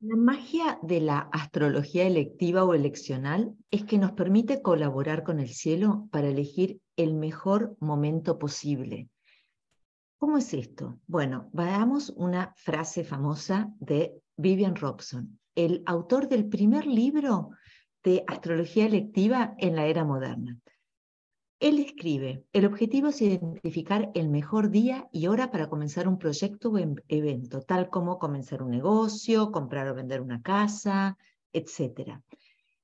La magia de la astrología electiva o eleccional es que nos permite colaborar con el cielo para elegir el mejor momento posible. ¿Cómo es esto? Bueno, veamos una frase famosa de Vivian Robson, el autor del primer libro de astrología electiva en la era moderna. Él escribe, el objetivo es identificar el mejor día y hora para comenzar un proyecto o em, evento, tal como comenzar un negocio, comprar o vender una casa, etc.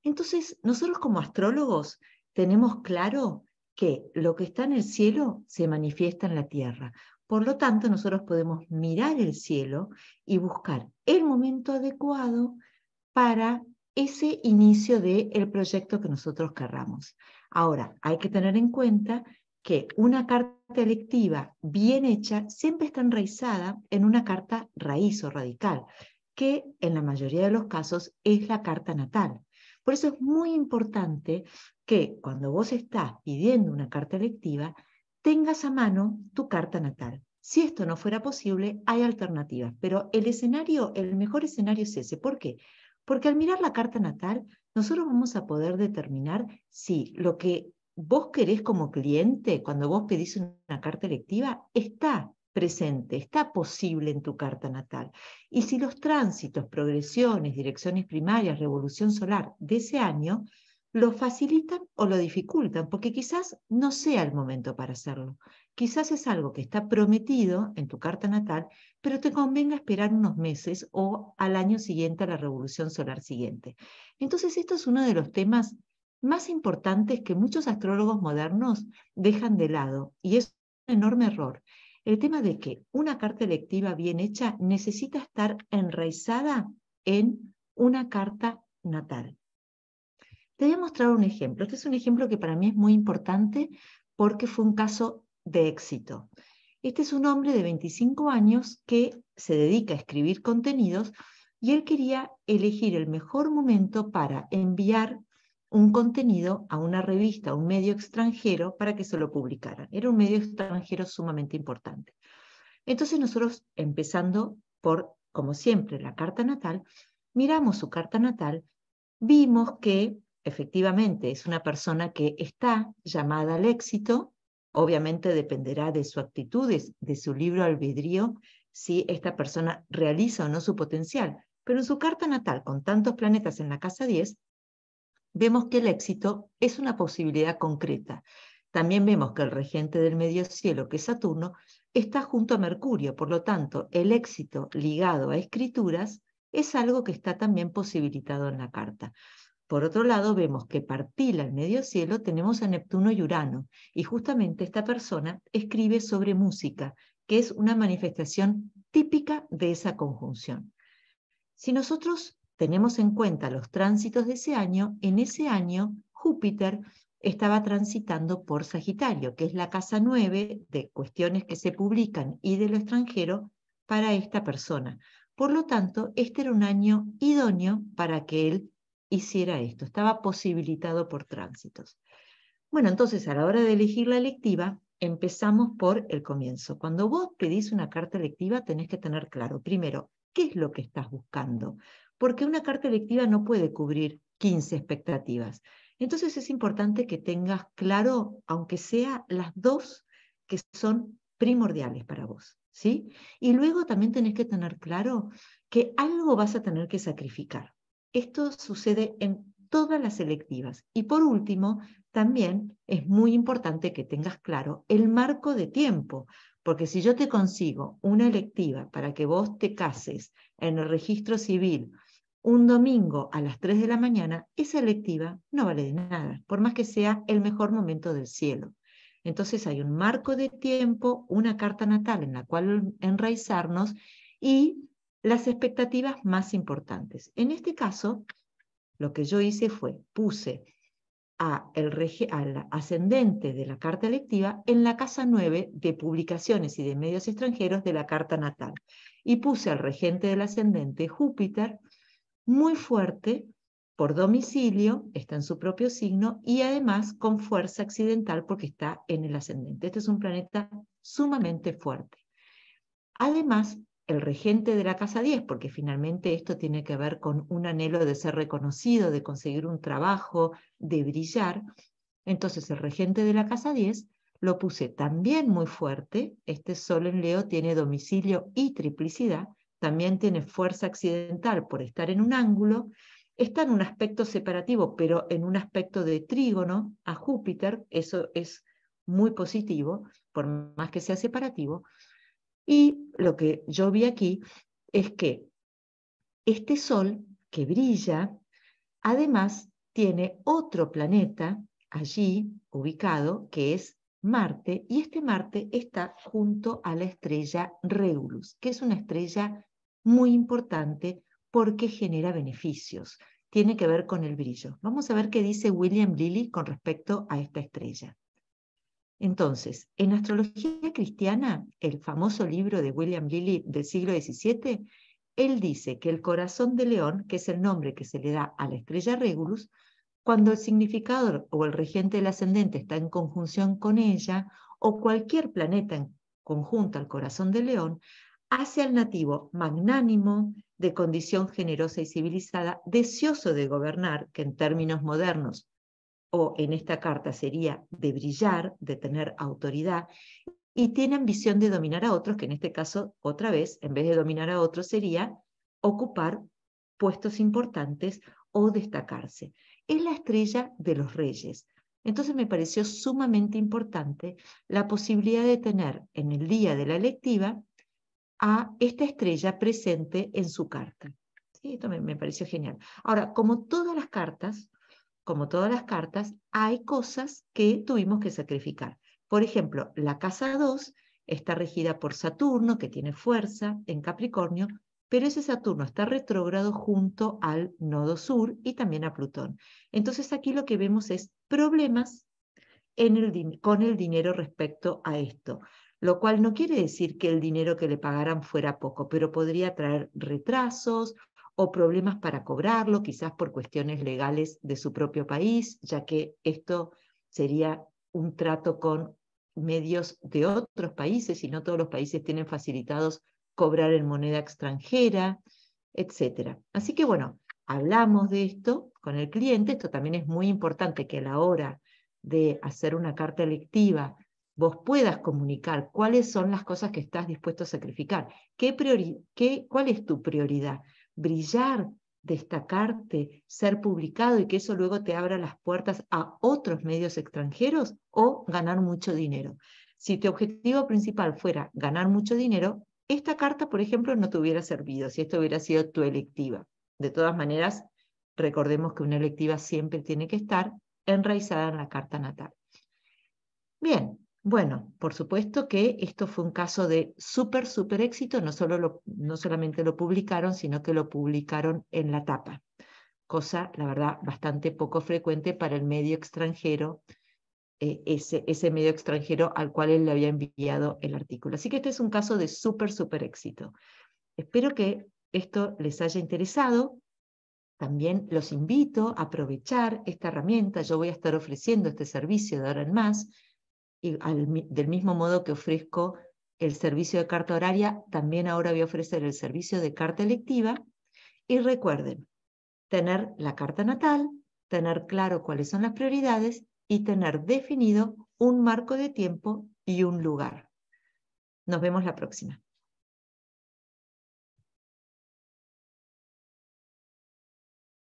Entonces, nosotros como astrólogos tenemos claro que lo que está en el cielo se manifiesta en la tierra. Por lo tanto, nosotros podemos mirar el cielo y buscar el momento adecuado para ese inicio del proyecto que nosotros querramos. Ahora, hay que tener en cuenta que una carta electiva bien hecha siempre está enraizada en una carta raíz o radical, que en la mayoría de los casos es la carta natal. Por eso es muy importante que cuando vos estás pidiendo una carta electiva, tengas a mano tu carta natal. Si esto no fuera posible, hay alternativas, pero el escenario, el mejor escenario es ese. ¿Por qué? Porque al mirar la carta natal, nosotros vamos a poder determinar si lo que vos querés como cliente, cuando vos pedís una carta electiva, está presente, está posible en tu carta natal. Y si los tránsitos, progresiones, direcciones primarias, revolución solar de ese año lo facilitan o lo dificultan, porque quizás no sea el momento para hacerlo. Quizás es algo que está prometido en tu carta natal, pero te convenga esperar unos meses o al año siguiente a la revolución solar siguiente. Entonces, esto es uno de los temas más importantes que muchos astrólogos modernos dejan de lado y es un enorme error. El tema de que una carta electiva bien hecha necesita estar enraizada en una carta natal. Te voy a mostrar un ejemplo. Este es un ejemplo que para mí es muy importante porque fue un caso de éxito. Este es un hombre de 25 años que se dedica a escribir contenidos y él quería elegir el mejor momento para enviar un contenido a una revista, a un medio extranjero, para que se lo publicaran. Era un medio extranjero sumamente importante. Entonces nosotros, empezando por, como siempre, la carta natal, miramos su carta natal, vimos que efectivamente es una persona que está llamada al éxito, obviamente dependerá de su actitud, de, su libro albedrío, si esta persona realiza o no su potencial. Pero en su carta natal, con tantos planetas en la casa 10, vemos que el éxito es una posibilidad concreta. También vemos que el regente del medio cielo, que es Saturno, está junto a Mercurio, por lo tanto, el éxito ligado a escrituras es algo que está también posibilitado en la carta. Por otro lado, vemos que partila el medio cielo tenemos a Neptuno y Urano, y justamente esta persona escribe sobre música, que es una manifestación típica de esa conjunción. Si nosotros tenemos en cuenta los tránsitos de ese año, en ese año Júpiter estaba transitando por Sagitario, que es la casa 9 de cuestiones que se publican y de lo extranjero para esta persona. Por lo tanto, este era un año idóneo para que él hiciera esto, estaba posibilitado por tránsitos. Bueno, entonces a la hora de elegir la electiva, empezamos por el comienzo. Cuando vos pedís una carta electiva, tenés que tener claro, primero, qué es lo que estás buscando, porque una carta electiva no puede cubrir 15 expectativas. Entonces es importante que tengas claro, aunque sea las dos que son primordiales para vos, ¿sí? Y luego también tenés que tener claro que algo vas a tener que sacrificar. Esto sucede en todas las selectivas. Y por último, también es muy importante que tengas claro el marco de tiempo, porque si yo te consigo una electiva para que vos te cases en el registro civil un domingo a las 3 de la mañana, esa electiva no vale de nada, por más que sea el mejor momento del cielo. Entonces hay un marco de tiempo, una carta natal en la cual enraizarnos y las expectativas más importantes. En este caso, lo que yo hice fue, puse a el al ascendente de la carta electiva en la casa 9 de publicaciones y de medios extranjeros de la carta natal. Y puse al regente del ascendente, Júpiter, muy fuerte por domicilio, está en su propio signo y además con fuerza accidental porque está en el ascendente. Este es un planeta sumamente fuerte. Además, el regente de la casa 10, porque finalmente esto tiene que ver con un anhelo de ser reconocido, de conseguir un trabajo, de brillar. Entonces el regente de la casa 10 lo puse también muy fuerte. Este sol en Leo tiene domicilio y triplicidad, también tiene fuerza accidental por estar en un ángulo, está en un aspecto separativo, pero en un aspecto de trígono a Júpiter, eso es muy positivo, por más que sea separativo. Y lo que yo vi aquí es que este Sol que brilla, además tiene otro planeta allí ubicado, que es Marte, y este Marte está junto a la estrella Regulus, que es una estrella muy importante porque genera beneficios. Tiene que ver con el brillo. Vamos a ver qué dice William Lilly con respecto a esta estrella. Entonces, en astrología cristiana, el famoso libro de William Lilly del siglo XVII, él dice que el corazón de león, que es el nombre que se le da a la estrella Regulus, cuando el significador o el regente del ascendente está en conjunción con ella, o cualquier planeta en conjunto al corazón de león, hace al nativo magnánimo, de condición generosa y civilizada, deseoso de gobernar, que en términos modernos o en esta carta sería de brillar, de tener autoridad, y tiene ambición de dominar a otros, que en este caso, otra vez, en vez de dominar a otros, sería ocupar puestos importantes o destacarse. Es la estrella de los reyes. Entonces me pareció sumamente importante la posibilidad de tener en el día de la electiva a esta estrella presente en su carta. ¿Sí? Esto me, me pareció genial. Ahora, como todas las cartas, como todas las cartas, hay cosas que tuvimos que sacrificar. Por ejemplo, la casa 2 está regida por Saturno, que tiene fuerza en Capricornio, pero ese Saturno está retrógrado junto al nodo sur y también a Plutón. Entonces aquí lo que vemos es problemas con el dinero respecto a esto, lo cual no quiere decir que el dinero que le pagaran fuera poco, pero podría traer retrasos o problemas para cobrarlo, quizás por cuestiones legales de su propio país, ya que esto sería un trato con medios de otros países y no todos los países tienen facilitados cobrar en moneda extranjera, etc. Así que bueno, hablamos de esto con el cliente, esto también es muy importante que a la hora de hacer una carta electiva vos puedas comunicar cuáles son las cosas que estás dispuesto a sacrificar, ¿Qué qué, cuál es tu prioridad brillar, destacarte, ser publicado y que eso luego te abra las puertas a otros medios extranjeros o ganar mucho dinero. Si tu objetivo principal fuera ganar mucho dinero, esta carta, por ejemplo, no te hubiera servido si esto hubiera sido tu electiva. De todas maneras, recordemos que una electiva siempre tiene que estar enraizada en la carta natal. Bien, bueno, por supuesto que esto fue un caso de súper, súper éxito, no, solo no solamente lo publicaron, sino que lo publicaron en la tapa, cosa, la verdad, bastante poco frecuente para el medio extranjero, eh, ese, ese medio extranjero al cual él le había enviado el artículo. Así que este es un caso de súper, súper éxito. Espero que esto les haya interesado. También los invito a aprovechar esta herramienta. Yo voy a estar ofreciendo este servicio de ahora en más y del mismo modo que ofrezco el servicio de carta horaria, también ahora voy a ofrecer el servicio de carta electiva. Y recuerden, tener la carta natal, tener claro cuáles son las prioridades y tener definido un marco de tiempo y un lugar. Nos vemos la próxima.